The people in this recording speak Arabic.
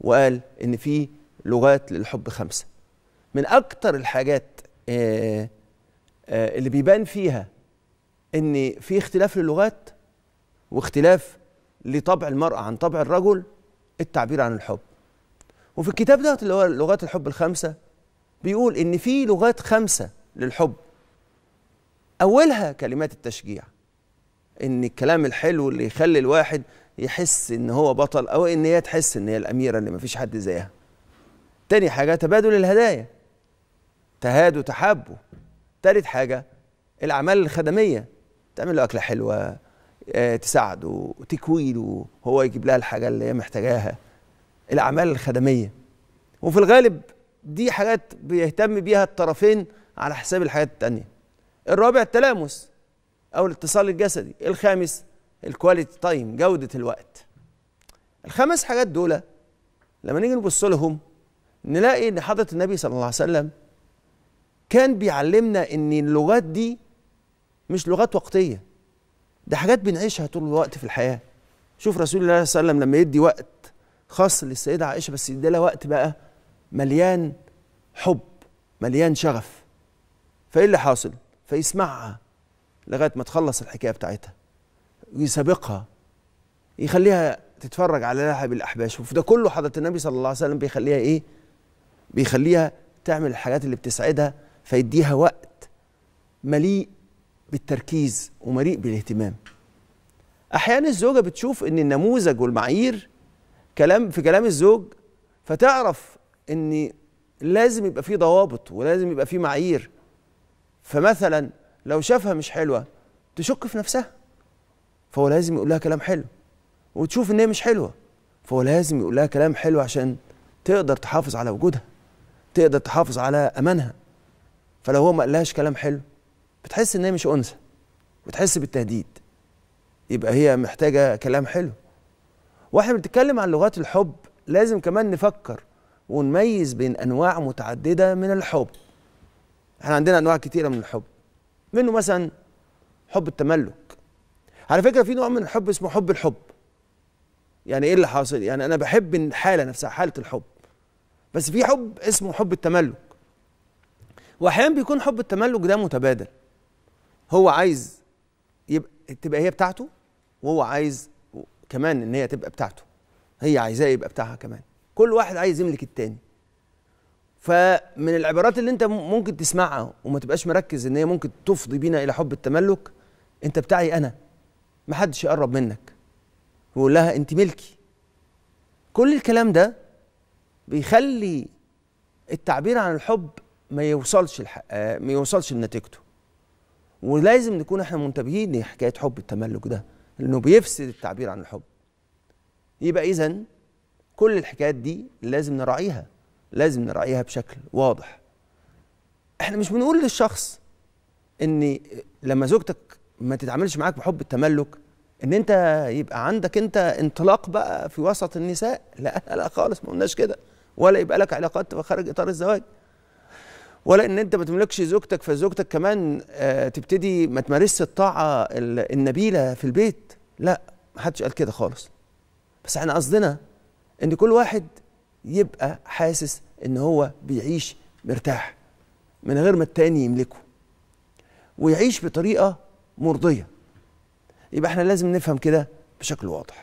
وقال إن في لغات للحب خمسة. من أكتر الحاجات آه، آه، اللي بيبان فيها إن في اختلاف للغات واختلاف لطبع المرأة عن طبع الرجل التعبير عن الحب. وفي الكتاب ده اللي هو لغات الحب الخمسة بيقول إن في لغات خمسة للحب. أولها كلمات التشجيع. إن الكلام الحلو اللي يخلي الواحد يحس إن هو بطل أو إن هي تحس إن هي الأميرة اللي مفيش حد زيها. تاني حاجة تبادل الهدايا. تهادوا تحابوا تالت حاجة الأعمال الخدمية. تعمل له أكلة حلوة آه، تساعده تكوي له هو يجيب لها الحاجة اللي هي محتاجاها. الأعمال الخدمية. وفي الغالب دي حاجات بيهتم بيها الطرفين على حساب الحاجات التانية. الرابع التلامس أو الاتصال الجسدي. الخامس ال quality time جودة الوقت. الخمس حاجات دول لما نيجي نبص لهم نلاقي إن حضرة النبي صلى الله عليه وسلم كان بيعلمنا إن اللغات دي مش لغات وقتية. ده حاجات بنعيشها طول الوقت في الحياة. شوف رسول الله صلى الله عليه وسلم لما يدي وقت خاص للسيدة عائشة بس يدي لها وقت بقى مليان حب مليان شغف. فإيه اللي حاصل؟ فيسمعها لغاية ما تخلص الحكاية بتاعتها. ويسابقها يخليها تتفرج على لعب الأحباش. وفي ده كله حضرة النبي صلى الله عليه وسلم بيخليها إيه؟ بيخليها تعمل الحاجات اللي بتسعدها فيديها وقت مليء بالتركيز ومليء بالاهتمام. أحيانا الزوجة بتشوف إن النموذج والمعايير كلام في كلام الزوج فتعرف إن لازم يبقى فيه ضوابط ولازم يبقى فيه معايير. فمثلا لو شافها مش حلوة تشك في نفسها. فهو لازم يقول لها كلام حلو. وتشوف إن هي مش حلوة. فهو لازم يقول لها كلام حلو عشان تقدر تحافظ على وجودها. تقدر تحافظ على أمانها. فلو هو ما قالهاش كلام حلو بتحس إن هي مش أنثى. بتحس بالتهديد. يبقى هي محتاجة كلام حلو. وإحنا بنتكلم عن لغات الحب لازم كمان نفكر ونميز بين أنواع متعددة من الحب. إحنا عندنا أنواع كتيرة من الحب. منه مثلا حب التملك. على فكرة في نوع من الحب اسمه حب الحب. يعني إيه اللي حاصل؟ يعني أنا بحب الحالة نفسها حالة الحب. بس في حب اسمه حب التملك. واحيانا بيكون حب التملك ده متبادل. هو عايز يبقى تبقى هي بتاعته وهو عايز كمان إن هي تبقى بتاعته. هي عايزاه يبقى بتاعها كمان. كل واحد عايز يملك التاني. فمن العبارات اللي أنت ممكن تسمعها وما تبقاش مركز إن هي ممكن تفضي بينا إلى حب التملك أنت بتاعي أنا. ما حدش يقرب منك. ويقول لها انت ملكي. كل الكلام ده بيخلي التعبير عن الحب ما يوصلش. آه، ما يوصلش لنتيجته. ولازم نكون إحنا منتبهين لحكاية حب التملك ده لأنه بيفسد التعبير عن الحب. يبقى اذا كل الحكايات دي لازم نراعيها لازم نراعيها بشكل واضح. إحنا مش بنقول للشخص إن لما زوجتك ما تتعاملش معاك بحب التملك. إن أنت يبقى عندك أنت انطلاق بقى في وسط النساء لا لا خالص ما قلناش كده. ولا يبقى لك علاقات خارج إطار الزواج. ولا إن أنت ما تملكش زوجتك فزوجتك كمان آه تبتدي ما تمارسش الطاعة ال- النبيلة في البيت. لا ما حدش قال كده خالص. بس إحنا قصدنا إن كل واحد يبقى حاسس إن هو بيعيش مرتاح من غير ما التاني يملكه. ويعيش بطريقة مرضية. يبقى إحنا لازم نفهم كده بشكل واضح.